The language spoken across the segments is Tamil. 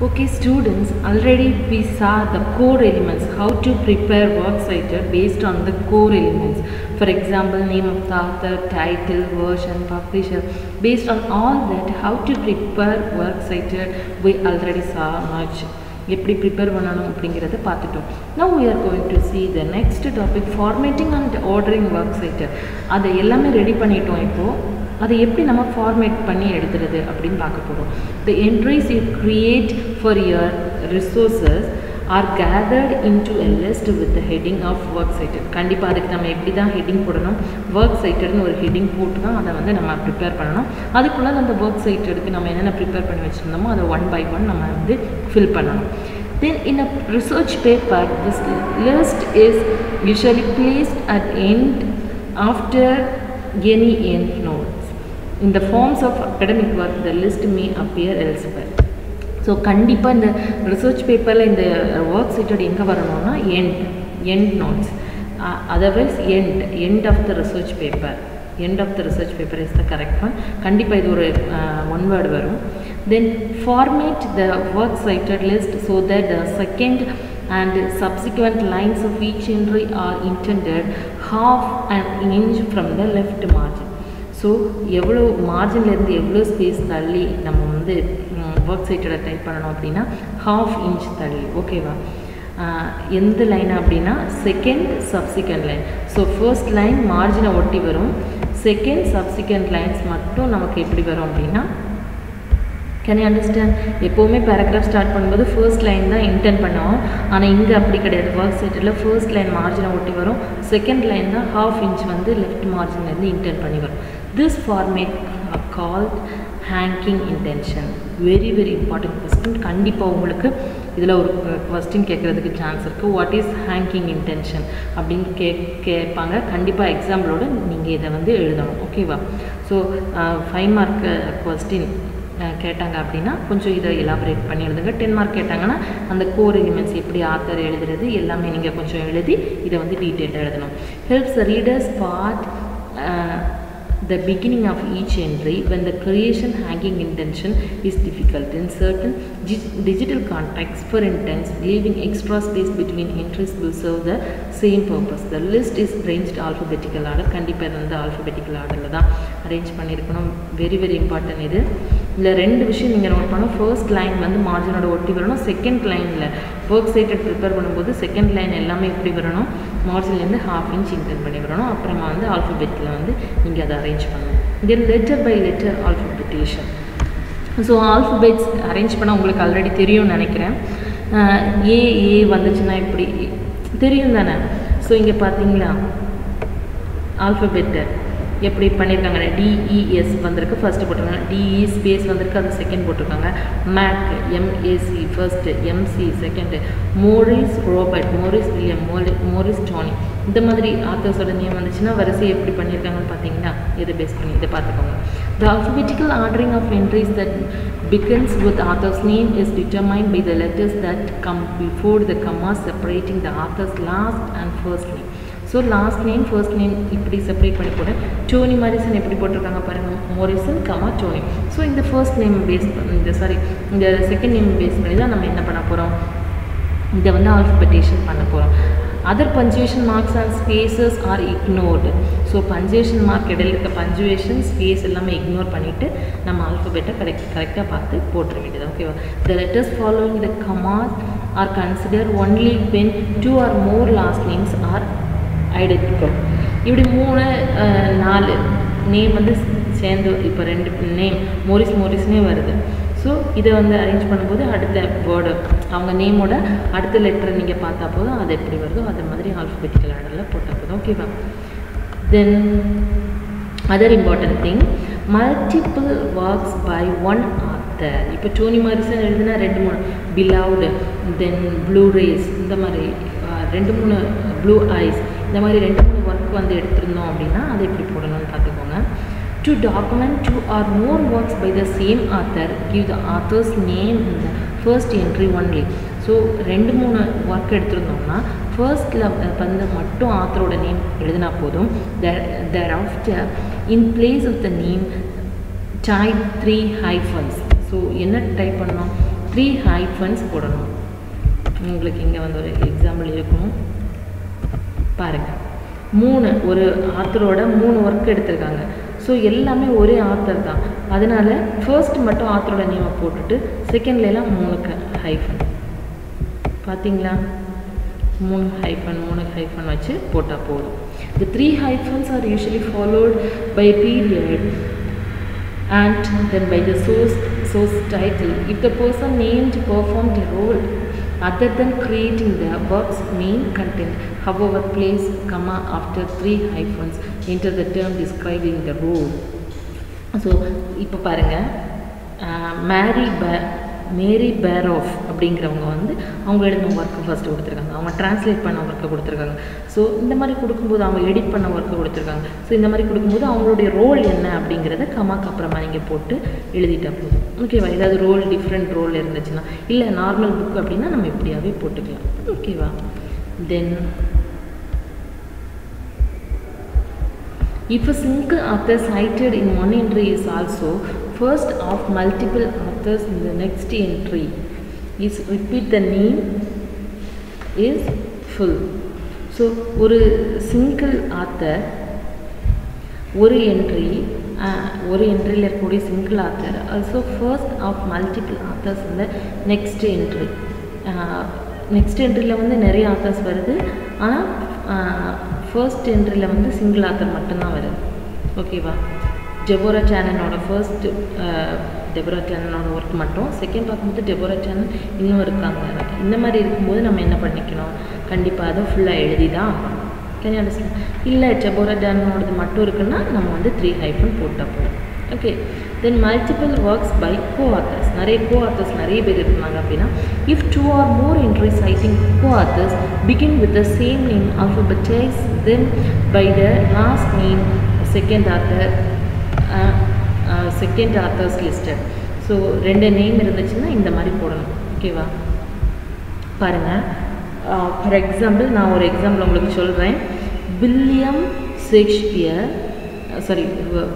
Okay, students, already we saw the core elements, how to prepare works cited based on the core elements. For example, name of the author, title, version, publisher. Based on all that, how to prepare works cited, we already saw much. எப்படி ப்ரிப்பேர் பண்ணணும் அப்படிங்கிறத பார்த்துட்டோம். Now we are going to see the next topic formatting and ordering work site அதை எல்லாமே ரெடி பண்ணிட்டோம் இப்போது அதை எப்படி நம்ம ஃபார்மேட் பண்ணி எடுத்துறது அப்படின்னு பார்க்க போகிறோம் the entries you create for your resources are gathered into a list with heading of work cited கண்டிப்பாக அதுக்கு நம்ம எப்படி தான் ஹெட்டிங் போடணும் ஒர்க் சைட்டட்னு ஒரு ஹெட்டிங் போட்டு தான் அதை வந்து நம்ம ப்ரிப்பேர் பண்ணணும் அதுக்குள்ளே அந்த ஒர்க் சைட்டடுக்கு நம்ம என்னென்ன ப்ரிப்பேர் பண்ணி வச்சுருந்தோமோ அதை ஒன் பை ஒன் நம்ம வந்து ஃபில் பண்ணணும் Then in a research paper, this list is usually placed at end after any end notes. In the forms of academic work, the list may appear elsewhere. So கண்டிப்பாக இந்த ரிசர்ச் பேப்பரில் இந்த ஒர்க் சீட்டட் எங்கே வரணும்னா end end notes otherwise end end of the research paper end of the research paper is the correct one கண்டிப்பாக இது ஒரு ஒன் வேர்டு வரும். Then format the work cited list so that the second and subsequent lines of each entry are intended half an inch from the left margin. So எவ்வளோ மார்ஜின்லேருந்து எவ்வளோ ஸ்பேஸ் தள்ளி நம்ம வந்து ஒர்க் சைட்டோட டைப் பண்ணணும் அப்படின்னா ஹாஃப் இன்ச் தள்ளி ஓகேவா எந்த லைன் அப்படின்னா second subsequent line so first line மார்ஜினை ஒட்டி வரும். செகண்ட் சப்சிக்வெண்ட் லைன்ஸ் மட்டும் நமக்கு எப்படி வரும் அப்படின்னா கேன் யூ அண்டர்ஸ்டாண்ட் எப்போவுமே பேராகிராஃப் ஸ்டார்ட் பண்ணும்போது ஃபர்ஸ்ட் லைன் தான் இன்டென்ட் பண்ணுவோம். ஆனால் இங்கே அப்படி கிடையாது. ஒர்க் சைட்டில் ஃபர்ஸ்ட் லைன் மார்ஜினை ஒட்டி வரும். செகண்ட் லைன் தான் ஹாஃப் இன்ச் வந்து லெஃப்ட் மார்ஜின்லேருந்து இன்டென்ட் பண்ணி வரும். This format called hanging indentation very very important question கண்டிப்பாக உங்களுக்கு இதில் ஒரு கொஸ்டின் கேட்குறதுக்கு சான்ஸ் இருக்குது வாட் இஸ் ஹேங்கிங் இன்டென்ஷன் அப்படின்னு கே கேட்பாங்க. கண்டிப்பாக எக்ஸாம்பிளோட நீங்கள் இதை வந்து எழுதணும். ஓகேவா ஸோ ஃபைவ் மார்க் கொஸ்டின் கேட்டாங்க அப்படின்னா கொஞ்சம் இதை எலாபரேட் பண்ணி எழுதுங்க. டென் மார்க் கேட்டாங்கன்னா அந்த கோர் எலிமெண்ட்ஸ் எப்படி ஆத்தர் எழுதுறது எல்லாமே நீங்கள் கொஞ்சம் எழுதி இதை வந்து டீட்டெயிலாக எழுதணும். Helps readers part the beginning of each entry when the creation hanging intention is difficult in certain digital contexts for instance leaving extra space between entries will serve the same purpose the list is arranged alphabetical order கண்டிப்பாக இது வந்து alphabetical orderல தான் அரேஞ்ச் பண்ணியிருக்கணும் வெரி வெரி இம்பார்ட்டன்ட் இது இதில் ரெண்டு விஷயம் நீங்கள் நோட் பண்ணணும் ஃபர்ஸ்ட் லைன் வந்து மார்ஜினோட ஒட்டி வரணும் செகண்ட் லைனில் ஒர்க் சைட்டட் ப்ரிப்பேர் பண்ணும்போது செகண்ட் லைன் எல்லாமே எப்படி வரணும் மார்ஜின்லேருந்து ஹாஃப் இன்ச் இன்டென்ட் பண்ணி வரணும் அப்புறமா வந்து ஆல்ஃபபெட்டில் வந்து நீங்கள் அதை அரேஞ்ச் பண்ணணும். Then letter by letter alphabetization so alphabets arrange பண்ண உங்களுக்கு ஆல்ரெடி தெரியும்னு நினைக்கிறேன். ஏ ஏ வந்துச்சுன்னா இப்படி தெரியும் தானே? ஸோ இங்கே பார்த்தீங்களா? ஆல்ஃபபெட்டர் எப்படி பண்ணியிருக்காங்க டிஇஎஸ் வந்திருக்கு. ஃபஸ்ட்டு போட்டிருக்காங்க. டிஇ ஸ்பேஸ் வந்திருக்கு. அது செகண்ட் போட்டிருக்காங்க. Mac M A C first M C second Morris Robert Morris William Mori Morris Tony இந்த மாதிரி ஆத்தர்ஸோட நேம் வந்துச்சுன்னா வரிசை எப்படி பண்ணியிருக்காங்கன்னு பார்த்தீங்கன்னா இதை பேஸ் பண்ணி இதை பார்த்துக்கோங்க. The alphabetical ordering of entries that begins with author's name is determined by the letters that come before the comma separating the author's last and first name. So last name first name இப்படி செப்பரேட் பண்ணி போட்டேன் டோனி மாரிசன் எப்படி போட்டிருக்காங்க பாருங்கள் மோரிசன் கமா டோனி ஸோ இந்த ஃபர்ஸ்ட் நேம் பேஸ் இந்த சாரி இந்த செகண்ட் நேம் பேஸ் பண்ணி தான் நம்ம என்ன பண்ண போகிறோம் இதை வந்து ஆல்ஃபபெட்டேஷன் பண்ண போகிறோம் other punctuation marks and spaces are ignored so punctuation mark இடையில இருக்க பஞ்சுவேஷன் ஸ்பேஸ் எல்லாமே இக்னோர் பண்ணிவிட்டு நம்ம ஆல்ஃபபெட்டை கரெக்ட் கரெக்டாக பார்த்து போட்டுற வேண்டியது. ஓகேவா the letters following the commas are consider only when two or more last names are identical இப்படி மூணு நாலு. நேம் வந்து சேர்ந்து இப்போ ரெண்டு நேம் மோரிஸ் மோரிஸ்னே வருது. ஸோ இதை வந்து அரேஞ்ச் பண்ணும்போது அடுத்த வேர்டு அவங்க நேமோட அடுத்த லெட்டரை நீங்கள் பார்த்தா போதும் அது எப்படி வருதோ அதே மாதிரி ஆல்ஃபபெட்டிக்கல் ஆர்டரில் போட்டால் போதும் ஓகேவா then other important thing multiple works by one author இப்போ டோனி மாரிசன் எழுதுனா ரெண்டு மூணு. பிலவுடு தென் ப்ளூ ரேஸ் இந்த மாதிரி ரெண்டு மூணு ப்ளூ ஐஸ் இந்த மாதிரி ரெண்டு மூணு ஒர்க் வந்து எடுத்திருந்தோம் அப்படின்னா அதை எப்படி போடணும்னு பார்த்துக்கோங்க. To document two or more works by the same author give the author's name இந்த ஃபர்ஸ்ட் என்ட்ரி ஒன்லி ஸோ ரெண்டு மூணு ஒர்க் எடுத்திருந்தோம்னா ஃபர்ஸ்டில் வந்து மட்டும் ஆத்தரோட நேம் எழுதினா போதும். Thereafter in place of the name type three hyphens so என்ன டைப் பண்ணோம் த்ரீ ஹைஃபன்ஸ் போடணும். உங்களுக்கு இங்கே வந்து ஒரு எக்ஸாம்பிள் இருக்கும். பாருங்கள் மூணு ஒரு ஆத்தரோட மூணு ஒர்க் எடுத்திருக்காங்க. ஸோ எல்லாமே ஒரே ஆத்தர் தான். அதனால் ஃபர்ஸ்ட் மட்டும் ஆத்தரோட நேமை போட்டுட்டு செகண்ட்லாம் மூணுக்கு ஹைஃபன் பார்த்தீங்களா மூணு ஹைஃபன் மூணு ஹைஃபன் வச்சு போட்டால் போதும். The three hyphens are usually followed by period period and then by the source source title. If the person named performed a role other than creating the work's main content, however, place comma after three hyphens enter the term describing the role. So இப்போ பாருங்கள் மேரி மேரி பேர் ஆஃப் அப்படிங்கிறவங்க வந்து அவங்க எழுதின ஒர்க்கு ஃபஸ்ட்டு கொடுத்துருக்காங்க. அவங்க டிரான்ஸ்லேட் பண்ண ஒர்க்கை கொடுத்துருக்காங்க. ஸோ இந்த மாதிரி கொடுக்கும்போது அவங்க எடிட் பண்ண ஒர்க்கை கொடுத்துருக்காங்க. ஸோ இந்த மாதிரி கொடுக்கும்போது அவங்களுடைய ரோல் என்ன அப்படிங்கிறத கமாக்கு அப்புறமா நீங்கள் போட்டு எழுதிட்டா போதும். ஓகேவா ஏதாவது ரோல் டிஃப்ரெண்ட் ரோல் இருந்துச்சுன்னா இல்லை நார்மல் புக் அப்படின்னா நம்ம இப்படியாவே போட்டுக்கலாம். ஓகேவா then If a single author cited in one entry is also first of multiple authors in the next entry, is repeat the name is full. So ஒரு சிங்கிள் ஆத்தர் ஒரு என்ட்ரி ஒரு என்ட்ரியில் இருக்கக்கூடிய single author so first of multiple authors இந்த நெக்ஸ்ட் என்ட்ரி நெக்ஸ்ட் என்ட்ரியில் வந்து நிறைய ஆத்தர்ஸ் வருது ஆனால் ஃபர்ஸ்ட் என்ட்ரியில் வந்து சிங்கிள் ஆத்தர் மட்டும்தான் வருது. ஓகேவா டெபோரா சேனனோட ஃபர்ஸ்ட் டெபோரா சேனனோட ஒர்க் மட்டும். செகண்ட் பார்க்கும்போது டெபோரா சேனல் இன்னும் இருக்காங்க. இந்த மாதிரி இருக்கும்போது நம்ம என்ன பண்ணிக்கணும்? கண்டிப்பாக அதை ஃபுல்லாக எழுதி தான் கேன் அண்டர்ஸ்டாண்ட் இல்லை டெபோரா சேனனோடது மட்டும் இருக்குன்னா நம்ம வந்து த்ரீ ஹைஃபன் போட்டால் போதும். Okay then multiple works by co authors நிறைய கோ ஆத்தர்ஸ் நிறைய பேர் இருந்தாங்க அப்படின்னா if two or more entry citing co authors begin with the same name alphabetize then by the last name second author second authors listed so ரெண்டு நேம் இருந்துச்சுன்னா இந்த மாதிரி போடணும். ஓகேவா பாருங்கள் ஃபார் எக்ஸாம்பிள் நான் ஒரு எக்ஸாம்பிள் உங்களுக்கு சொல்கிறேன் William Shakespeare sorry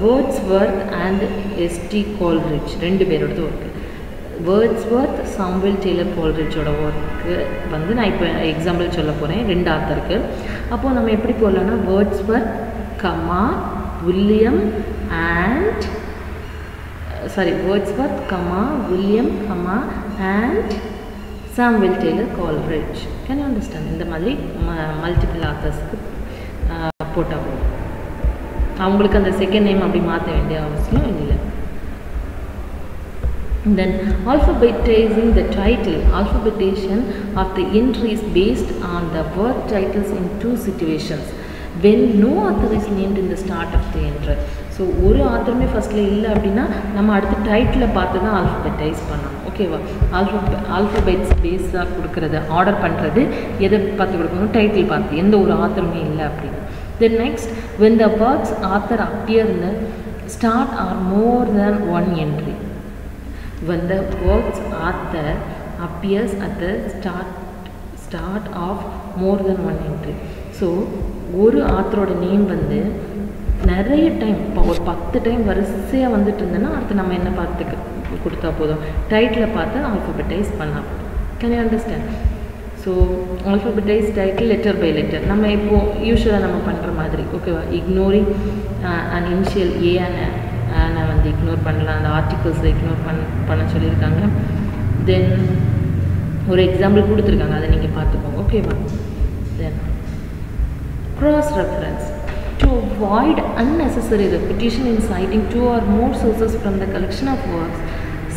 Wordsworth and S T Coleridge ரெண்டு பேரோடது work Wordsworth Samuel Taylor கால்ரிச்சோட ஒர்க்கு வந்து நான் இப்போ எக்ஸாம்பிள் சொல்ல போகிறேன் ரெண்டு ஆத்தருக்கு அப்போது நம்ம எப்படி போடலாம்னா Wordsworth comma William and sorry Wordsworth comma William comma and Samuel Taylor Coleridge can you understand இந்த மாதிரி மல்டிபிள் ஆத்தர்ஸ்க்கு போட்டால் போதும் அவங்களுக்கு அந்த செகண்ட் நேம் அப்படி மாற்ற வேண்டிய அவசியம் இல்லை then alphabetizing the title alphabetation of the entries based on the word titles in two situations when no author is named in the start of the entry so ஒரு ஆத்தருமே ஃபஸ்ட்டில் இல்லை அப்படின்னா நம்ம அடுத்து டைட்டில் பார்த்து தான் ஆல்ஃபபெட்டைஸ் பண்ணணும் ஓகேவா ஆல்ஃபபெ ஆல்ஃபபெட்ஸ் பேஸாக கொடுக்குறது ஆர்டர் பண்ணுறது எதை பார்த்து கொடுக்கணும்? டைட்டில் பார்த்து. எந்த ஒரு ஆத்தருமே இல்லை அப்படின்னு. Then next when the words author appear start or more than one entry when the words author appears at the start start of more than one entry so ஒரு ஆத்தரோட நேம் வந்து நிறைய டைம் இப்போ ஒரு பத்து டைம் வரிசையாக வந்துட்டு இருந்தேன்னா அடுத்து நம்ம என்ன பார்த்து கொடுத்தா போதும். டைட்டில் பார்த்து ஆல்ஃபபெட்டைஸ் பண்ணால் போதும். Can you understand so alphabetize title letter by letter நம்ம இப்போது யூஸ்வலாக நம்ம பண்ணுற மாதிரி ஓகேவா ignoring and initial A and வந்து இக்னோர் பண்ணலாம். அந்த ஆர்டிகல்ஸை இக்னோர் பண்ண பண்ண சொல்லியிருக்காங்க. தென் ஒரு எக்ஸாம்பிள் கொடுத்துருக்காங்க. அதை நீங்கள் பார்த்துக்கோங்க ஓகேவா then cross reference to avoid unnecessary repetition in citing two or more sources from the collection of works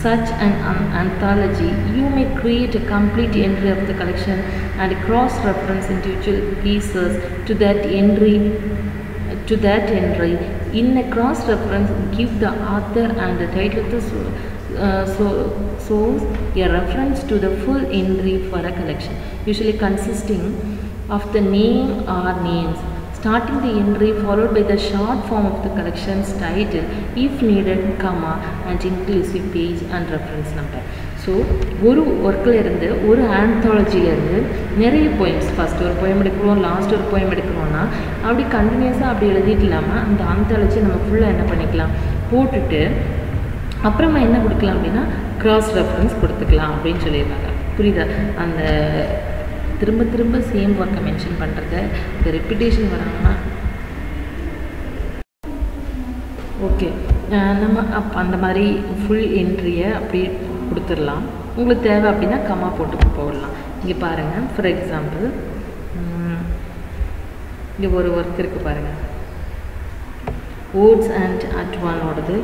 such an an anthology you may create a complete entry of the collection and cross reference individual pieces to that entry to that entry. In a cross reference give the author and the title of the uh, so, source a reference to the full entry for a collection usually consisting of the name or names starting the entry followed by the short form of the collection's title if needed comma and inclusive page and reference number. So ஒரு ஒர்க்கில் இருந்து ஒரு ஆந்தாலஜியிலேருந்து நிறைய போயம்ஸ் ஃபஸ்ட் ஒரு போயம் எடுக்கிறோம் லாஸ்ட் ஒரு போயம் எடுக்கிறோன்னா அப்படி கண்டினியூஸாக அப்படி எழுதிட்டு இல்லாமல் அந்த ஆந்தாலஜி நம்ம ஃபுல்லாக என்ன பண்ணிக்கலாம்? போட்டுட்டு அப்புறமா என்ன கொடுக்கலாம் அப்படின்னா கிராஸ் ரெஃபரன்ஸ் கொடுத்துக்கலாம் அப்படின்னு சொல்லியிருக்காங்க. புரியுதா? அந்த திரும்ப திரும்ப சேம் ஒர்க்கை மென்ஷன் பண்ணுறத இந்த ரெப்பிட்டேஷன் வராமல் ஓகே நம்ம அப் அந்த மாதிரி ஃபுல் என்ட்ரியை அப்படி கொடுத்துடலாம். உங்களுக்கு தேவை அப்படின்னா கம்மா போட்டு போடலாம். இங்கே பாருங்கள் ஃபார் எக்ஸாம்பிள் இங்கே ஒரு ஒர்க் இருக்குது பாருங்கள் ஓட்ஸ் அண்ட் அட்வானோடது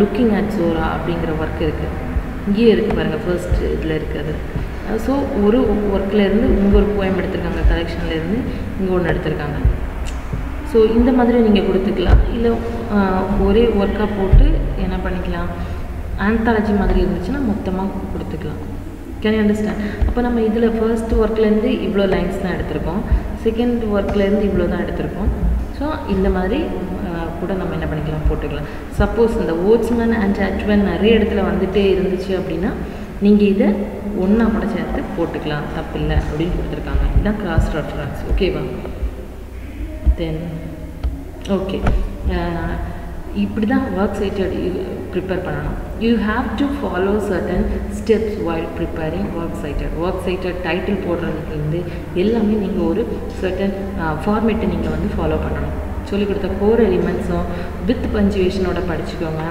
லுக்கிங் அட் ஜோரா அப்படிங்கிற ஒர்க் இருக்குது இங்கேயே இருக்குது பாருங்கள் ஃபர்ஸ்ட் இதில் இருக்குது ஸோ ஒரு ஒர்க்லேருந்து இங்கே ஒரு போயம் எடுத்திருக்காங்க கலெக்ஷன்லேருந்து இங்கே ஒன்று எடுத்திருக்காங்க. ஸோ இந்த மாதிரி நீங்கள் கொடுத்துக்கலாம். இல்லை ஒரே ஒர்க்காக போட்டு என்ன பண்ணிக்கலாம்? ஆந்தாலஜி மாதிரி இருந்துச்சுன்னா மொத்தமாக கொடுத்துக்கலாம். கேன் யூ அண்டர்ஸ்டாண்ட் அப்போ நம்ம இதில் ஃபர்ஸ்ட் ஒர்க்லேருந்து இவ்வளோ லைன்ஸ் தான் எடுத்திருக்கோம். செகண்ட் ஒர்க்லேருந்து இவ்வளோ தான் எடுத்திருக்கோம். ஸோ இந்த மாதிரி கூட நம்ம என்ன பண்ணிக்கலாம் போட்டுக்கலாம். சப்போஸ் இந்த ஓட்ஸ்மேன் அண்ட் அட்வன் நிறைய இடத்துல வந்துகிட்டே இருந்துச்சு அப்படின்னா நீங்கள் இதை ஒன்றா கூட சேர்த்து போட்டுக்கலாம். தப்பு இல்லை அப்படின்னு கொடுத்துருக்காங்க. இதுதான் கிராஸ் ரெஃபரன்ஸ் ஓகேவா தென் ஓகே இப்படி தான் ஒர்க் சைட்டட் ப்ரிப்பேர் பண்ணணும். You have to follow certain steps while preparing work cited work cited title போடுறதுலேருந்து எல்லாமே நீங்கள் ஒரு சர்டன் ஃபார்மேட்டை நீங்கள் வந்து ஃபாலோ பண்ணணும். சொல்லிக் கொடுத்த கோர் எலிமெண்ட்ஸும் வித் பஞ்சுவேஷனோட படிச்சுக்கோங்க.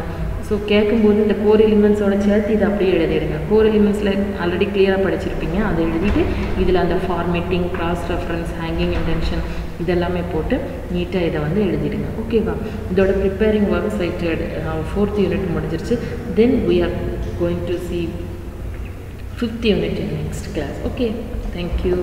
ஸோ கேட்கும்போது இந்த கோர் எலிமெண்ட்ஸோட சேர்த்து இதை அப்படியே எழுதிடுங்க. கோர் எலிமெண்ட்ஸில் ஆல்ரெடி கிளியராக படிச்சிருப்பீங்க. அதை எழுதிட்டு இதில் அந்த formatting cross reference hanging indentation இதெல்லாமே போட்டு நீட்டாக இதை வந்து எழுதிடுங்க. ஓகேவா இதோட preparing work cited fourth unit முடிஞ்சிருச்சு. Then we are going to see fifth unit in next class okay thank you